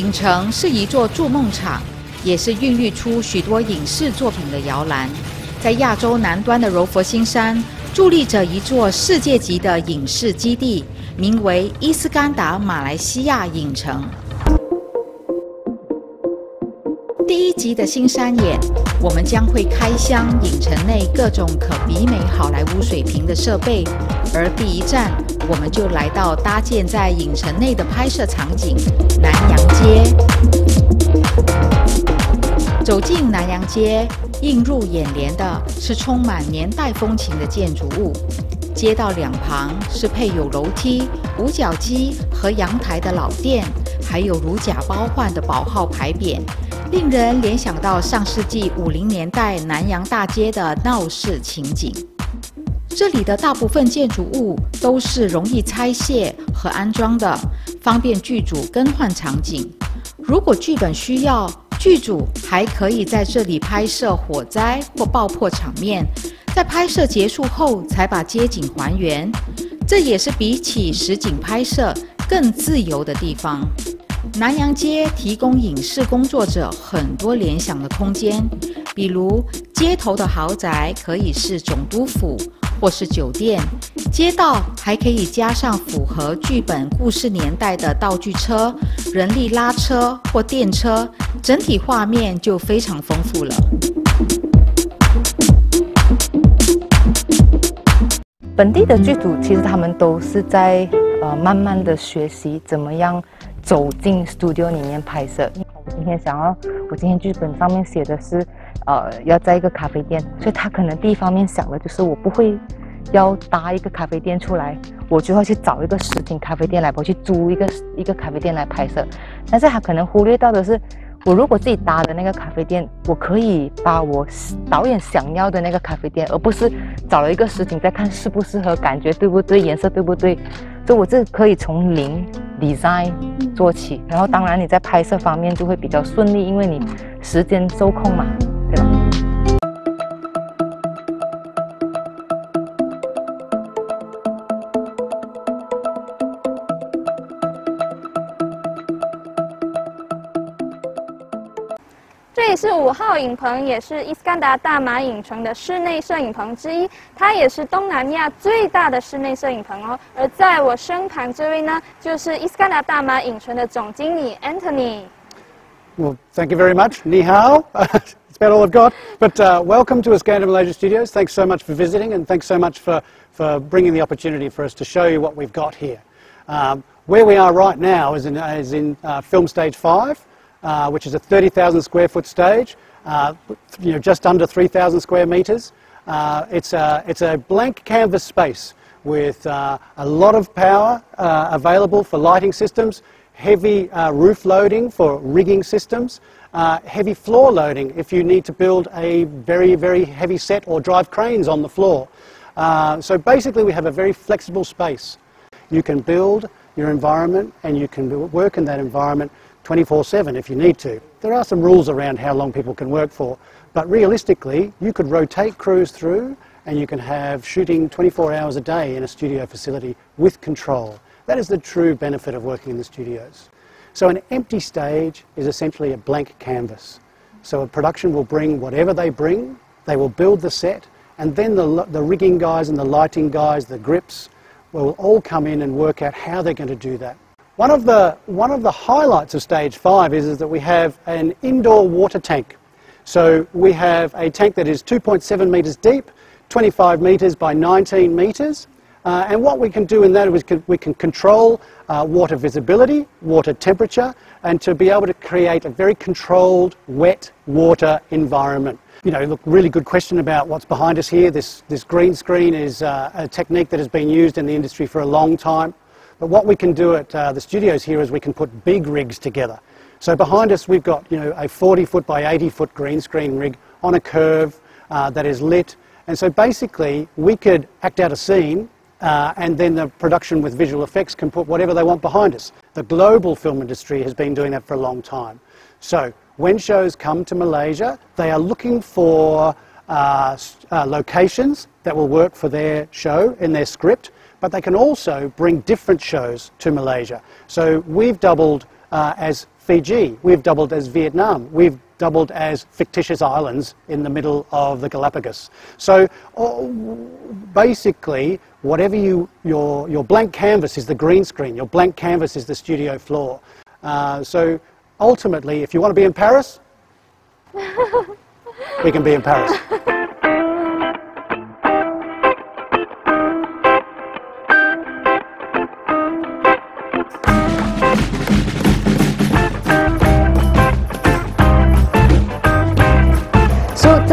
影城是一座筑梦场，也是孕育出许多影视作品的摇篮。在亚洲南端的柔佛新山，伫立着一座世界级的影视基地，名为伊斯干达马来西亚影城。第一集的新山眼，我们将会开箱影城内各种可媲美好莱坞水平的设备，而第一站，我们就来到搭建在影城内的拍摄场景——南洋街。走进南洋街，映入眼帘的是充满年代风情的建筑物。街道两旁是配有楼梯、五角机和阳台的老店，还有如假包换的宝号牌匾。令人联想到上世纪五零年代南洋大街的闹市情景。这里的大部分建筑物都是容易拆卸和安装的，方便剧组更换场景。如果剧本需要，剧组还可以在这里拍摄火灾或爆破场面，在拍摄结束后才把街景还原。这也是比起实景拍摄更自由的地方。南洋街提供影视工作者很多联想的空间，比如街头的豪宅可以是总督府或是酒店，街道还可以加上符合剧本故事年代的道具车、人力拉车或电车，整体画面就非常丰富了。本地的剧组其实他们都是在呃慢慢的学习怎么样。走进 studio 里面拍摄。我今天想要，我今天剧本上面写的是，呃，要在一个咖啡店，所以他可能第一方面想的就是我不会要搭一个咖啡店出来，我就要去找一个实景咖啡店来，我去租一个一个咖啡店来拍摄。但是他可能忽略到的是，我如果自己搭的那个咖啡店，我可以把我导演想要的那个咖啡店，而不是找了一个实景再看适不适合，感觉对不对，颜色对不对，所以我这可以从零。design 做起，然后当然你在拍摄方面就会比较顺利，因为你时间受控嘛，里是五号影棚，也是伊斯干达大马影城的室内摄影棚之一，它也是东南亚最大的室内摄影棚哦。而在我身旁这位呢，就是伊斯干达大马影城的总经理 Anthony。Well, thank you very much. Ni hao. it's about all I've got. But uh, welcome to Iskandar Malaysia Studios. Thanks so much for visiting, and thanks so much for, for bringing the opportunity for us to show you what we've got here. Um, where we are right now is in, is in uh, film stage five. Uh, which is a 30,000 square foot stage, uh, you know, just under 3,000 square metres. Uh, it's, a, it's a blank canvas space with uh, a lot of power uh, available for lighting systems, heavy roof loading for rigging systems, heavy floor loading if you need to build a very, very heavy set or drive cranes on the floor. so basically we have a very flexible space. You can build your environment and you can work in that environment 24-7 if you need to. There are some rules around how long people can work for, but realistically, you could rotate crews through and you can have shooting 24 hours a day in a studio facility with control. That is the true benefit of working in the studios. So an empty stage is essentially a blank canvas. So a production will bring whatever they bring, they will build the set, and then the, the rigging guys and the lighting guys, the grips, will all come in and work out how they're going to do that. One of the, one of the highlights of stage five is, is that we have an indoor water tank. So we have a tank that is 2.7 metres deep, 25 metres by 19 metres. Uh, and what we can do in that is we can, we can control uh, water visibility, water temperature, and to be able to create a very controlled wet water environment. You know, look, really good question about what's behind us here. This, this green screen is uh, a technique that has been used in the industry for a long time. But what we can do at uh, the studios here is we can put big rigs together. So behind us we've got you know, a 40 foot by 80 foot green screen rig on a curve uh, that is lit. And so basically we could act out a scene uh, and then the production with visual effects can put whatever they want behind us. The global film industry has been doing that for a long time. So when shows come to Malaysia, they are looking for uh, uh, locations that will work for their show in their script but they can also bring different shows to Malaysia. So we've doubled uh, as Fiji. We've doubled as Vietnam. We've doubled as fictitious islands in the middle of the Galapagos. So oh, basically, whatever you, your, your blank canvas is the green screen, your blank canvas is the studio floor. Uh, so ultimately, if you want to be in Paris, we can be in Paris.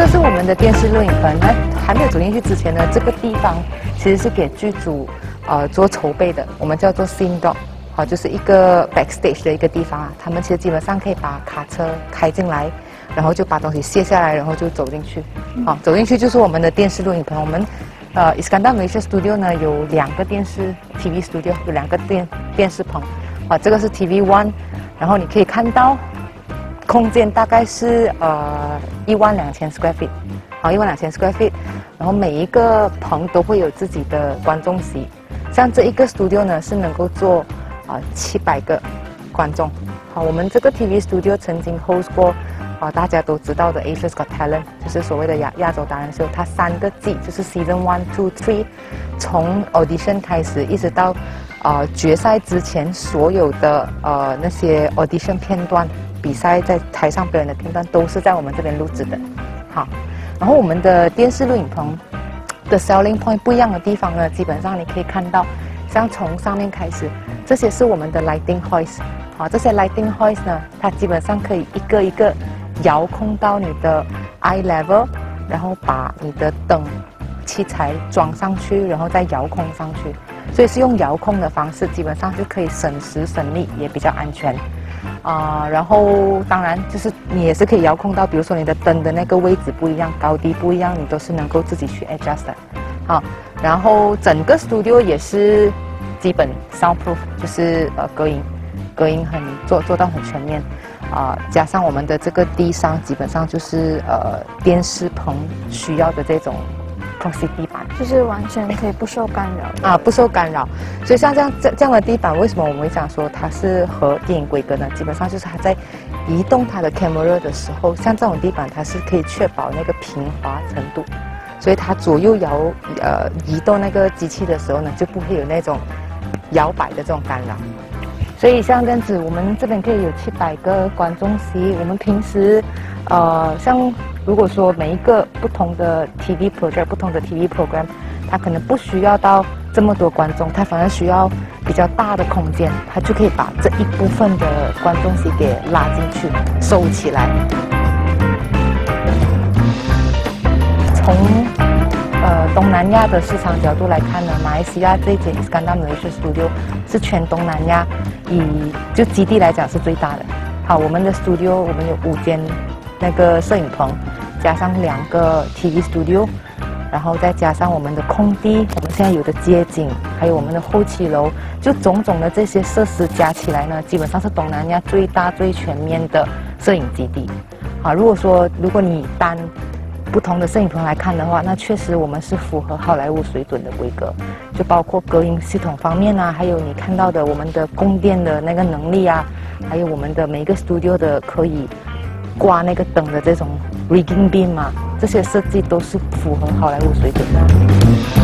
这是我们的电视录影棚。那还没有走进去之前呢，这个地方其实是给剧组呃做筹备的。我们叫做 scene dock，好，就是一个 backstage 的一个地方啊。他们其实基本上可以把卡车开进来，然后就把东西卸下来，然后就走进去。好，走进去就是我们的电视录影棚。我们呃 Iskandar Malaysia Studio 呢有两个电视 TV studio，有两个电电视棚。啊，这个是 TV One，然后你可以看到。空间大概是呃一万两千 square feet，好一万两千 square feet，然后每一个棚都会有自己的观众席，像这一个 studio 呢是能够坐啊七百个观众，好我们这个 TV studio 曾经 host 过啊大家都知道的 Asia's Got Talent，就是所谓的亚亚洲达人秀，它三个季就是 season one two three，从 audition 开始一直到啊决赛之前所有的呃那些 audition 片段。比赛在台上表演的片段都是在我们这边录制的，好，然后我们的电视录影棚的 selling point 不一样的地方呢，基本上你可以看到，像从上面开始，这些是我们的 lighting hoist，好，这些 lighting hoist 呢，它基本上可以一个一个遥控到你的 eye level，然后把你的灯器材装上去，然后再遥控上去，所以是用遥控的方式，基本上就可以省时省力，也比较安全。啊，然后当然就是你也是可以遥控到，比如说你的灯的那个位置不一样，高低不一样，你都是能够自己去 adjust 的。好，然后整个 studio 也是基本 soundproof，就是呃隔音，隔音很做做到很全面。啊，加上我们的这个地上基本上就是呃电视棚需要的这种。Proxy 地板就是完全可以不受干扰啊，不受干扰。所以像这样这这样的地板，为什么我们会讲说它是和电影规格呢？基本上就是它在移动它的 camera 的时候，像这种地板，它是可以确保那个平滑程度。所以它左右摇呃移动那个机器的时候呢，就不会有那种摇摆的这种干扰。所以像这样子，我们这边可以有七百个观众席。我们平时呃像。如果说每一个不同的 TV project、不同的 TV program，它可能不需要到这么多观众，它反而需要比较大的空间，它就可以把这一部分的观众席给拉进去、收起来。从呃东南亚的市场角度来看呢，马来西亚这一间 Iskandar Malaysia Studio 是全东南亚以就基地来讲是最大的。好，我们的 studio 我们有五间。那个摄影棚，加上两个 TV studio，然后再加上我们的空地，我们现在有的街景，还有我们的后期楼，就种种的这些设施加起来呢，基本上是东南亚最大最全面的摄影基地。啊，如果说如果你单不同的摄影棚来看的话，那确实我们是符合好莱坞水准的规格，就包括隔音系统方面啊，还有你看到的我们的供电的那个能力啊，还有我们的每一个 studio 的可以。挂那个灯的这种 rigging beam 嘛，这些设计都是符合好莱坞水准的。